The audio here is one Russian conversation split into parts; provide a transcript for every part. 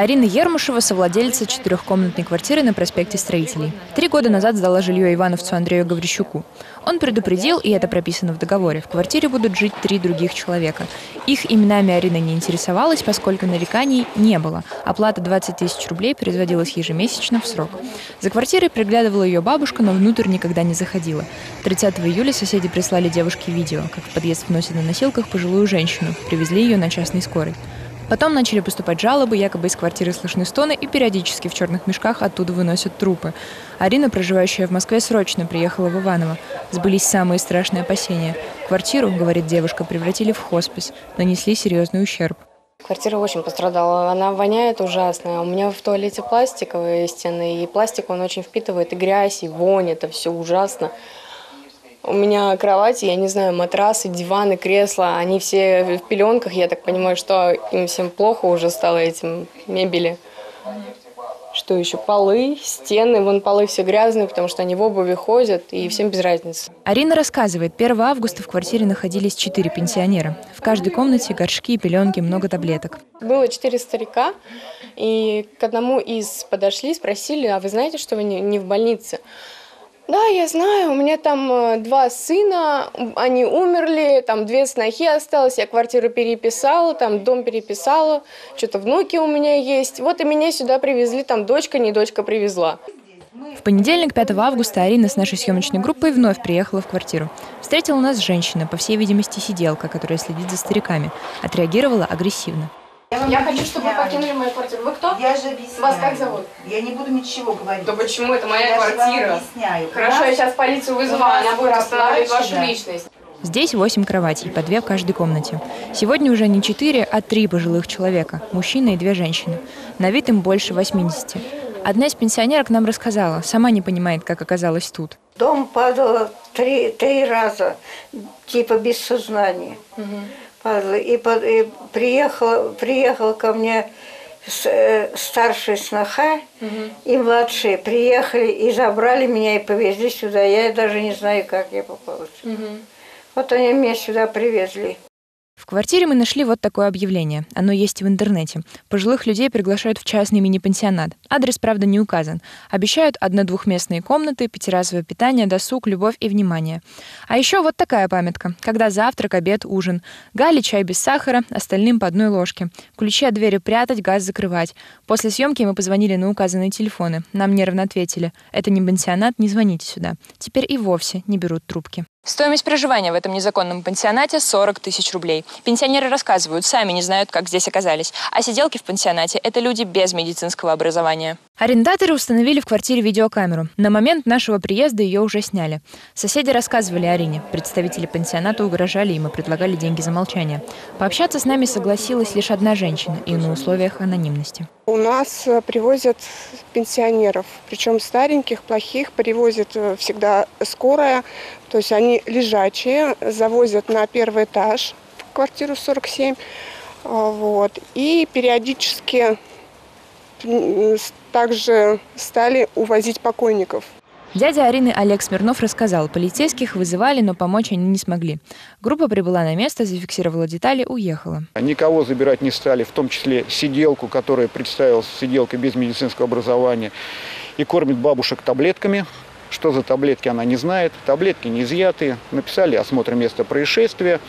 Арина Ермушева – совладельца четырехкомнатной квартиры на проспекте Строителей. Три года назад сдала жилье ивановцу Андрею Гаврищуку. Он предупредил, и это прописано в договоре, в квартире будут жить три других человека. Их именами Арина не интересовалась, поскольку нареканий не было. Оплата 20 тысяч рублей производилась ежемесячно в срок. За квартирой приглядывала ее бабушка, но внутрь никогда не заходила. 30 июля соседи прислали девушке видео, как в подъезд вносят на носилках пожилую женщину. Привезли ее на частной скорой. Потом начали поступать жалобы, якобы из квартиры слышны стоны, и периодически в черных мешках оттуда выносят трупы. Арина, проживающая в Москве, срочно приехала в Иваново. Сбылись самые страшные опасения. Квартиру, говорит девушка, превратили в хоспис, нанесли серьезный ущерб. Квартира очень пострадала. Она воняет ужасно. У меня в туалете пластиковые стены, и пластик он очень впитывает и грязь, и вонь. Это все ужасно. У меня кровати, я не знаю, матрасы, диваны, кресла, они все в пеленках. Я так понимаю, что им всем плохо уже стало этим мебели. Что еще? Полы, стены. Вон полы все грязные, потому что они в обуви ходят, и всем без разницы. Арина рассказывает, 1 августа в квартире находились четыре пенсионера. В каждой комнате горшки, пеленки, много таблеток. Было четыре старика, и к одному из подошли, спросили, а вы знаете, что вы не в больнице? Да, я знаю, у меня там э, два сына, они умерли, там две снохи осталось, я квартиру переписала, там дом переписала, что-то внуки у меня есть. Вот и меня сюда привезли, там дочка, не дочка привезла. В понедельник, 5 августа, Арина с нашей съемочной группой вновь приехала в квартиру. Встретила нас женщина, по всей видимости, сиделка, которая следит за стариками. Отреагировала агрессивно. Я, я хочу, чтобы вы покинули мою квартиру. Вы кто? Я же объясняю. Вас как зовут? Я не буду ничего говорить. Да почему? Это моя я квартира. объясняю. Хорошо, я сейчас полицию вызову, она будет устанавливать вашу да. личность. Здесь восемь кроватей, по две в каждой комнате. Сегодня уже не четыре, а три пожилых человека, мужчина и две женщины. На вид им больше 80. Одна из пенсионерок нам рассказала, сама не понимает, как оказалась тут. Дом падал три, три раза, типа без сознания. Угу. И, и приехал, приехал ко мне э, старший сноха угу. и младшие приехали и забрали меня и повезли сюда. Я даже не знаю, как я попала. Угу. Вот они меня сюда привезли. В квартире мы нашли вот такое объявление. Оно есть в интернете. Пожилых людей приглашают в частный мини-пансионат. Адрес, правда, не указан. Обещают одно-двухместные комнаты, пятиразовое питание, досуг, любовь и внимание. А еще вот такая памятка. Когда завтрак, обед, ужин. Гали чай без сахара, остальным по одной ложке. Ключи от двери прятать, газ закрывать. После съемки мы позвонили на указанные телефоны. Нам нервно ответили. Это не пансионат, не звоните сюда. Теперь и вовсе не берут трубки. Стоимость проживания в этом незаконном пансионате 40 тысяч рублей. Пенсионеры рассказывают, сами не знают, как здесь оказались. А сиделки в пансионате – это люди без медицинского образования. Арендаторы установили в квартире видеокамеру. На момент нашего приезда ее уже сняли. Соседи рассказывали Арине. Представители пансионата угрожали им и предлагали деньги за молчание. Пообщаться с нами согласилась лишь одна женщина и на условиях анонимности. У нас э, привозят пенсионеров, причем стареньких, плохих, привозят э, всегда скорая. То есть они лежачие, завозят на первый этаж, в квартиру 47. А, вот. И периодически также стали увозить покойников. Дядя Арины Олег Смирнов рассказал, полицейских вызывали, но помочь они не смогли. Группа прибыла на место, зафиксировала детали, уехала. Никого забирать не стали, в том числе сиделку, которая представилась сиделкой без медицинского образования и кормит бабушек таблетками. Что за таблетки, она не знает. Таблетки не изъяты. Написали осмотр места происшествия.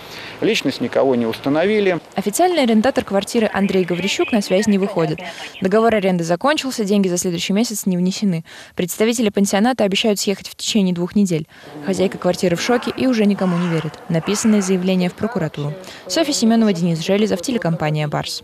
Личность никого не установили. Официальный арендатор квартиры Андрей Гаврищук на связь не выходит. Договор аренды закончился, деньги за следующий месяц не внесены. Представители пансионата обещают съехать в течение двух недель. Хозяйка квартиры в шоке и уже никому не верит. Написанное заявление в прокуратуру. Софья Семенова, Денис Железов, телекомпания «Барс».